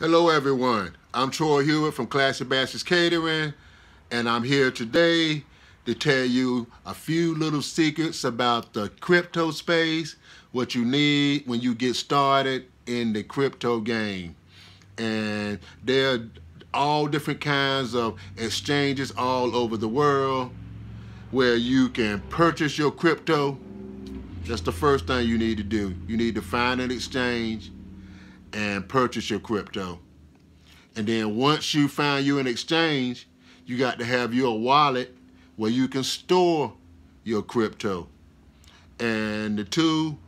Hello everyone, I'm Troy Hewitt from Classy Baskets Catering and I'm here today to tell you a few little secrets about the crypto space, what you need when you get started in the crypto game. And there are all different kinds of exchanges all over the world where you can purchase your crypto. That's the first thing you need to do. You need to find an exchange and purchase your crypto. And then once you find you an exchange, you got to have your wallet where you can store your crypto. And the two,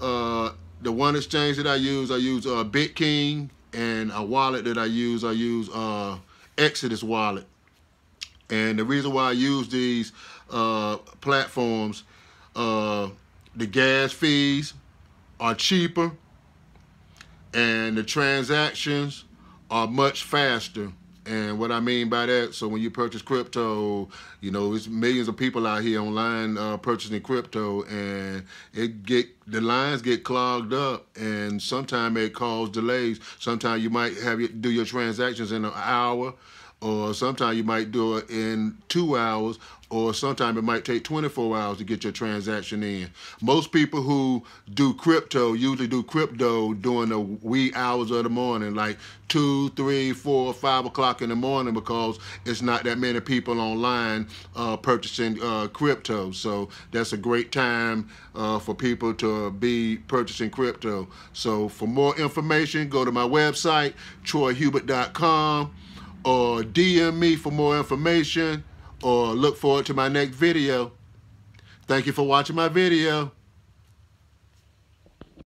uh, the one exchange that I use, I use uh, BitKing, and a wallet that I use, I use uh, Exodus wallet. And the reason why I use these uh, platforms, uh, the gas fees are cheaper and the transactions are much faster. And what I mean by that, so when you purchase crypto, you know, it's millions of people out here online uh, purchasing crypto, and it get the lines get clogged up, and sometimes it cause delays. Sometimes you might have do your transactions in an hour, or sometimes you might do it in two hours, or sometimes it might take 24 hours to get your transaction in. Most people who do crypto usually do crypto during the wee hours of the morning, like two, three, four, five o'clock in the morning, because it's not that many people online uh, purchasing uh, crypto. So that's a great time uh, for people to be purchasing crypto. So for more information, go to my website, troyhubert.com or DM me for more information or look forward to my next video. Thank you for watching my video.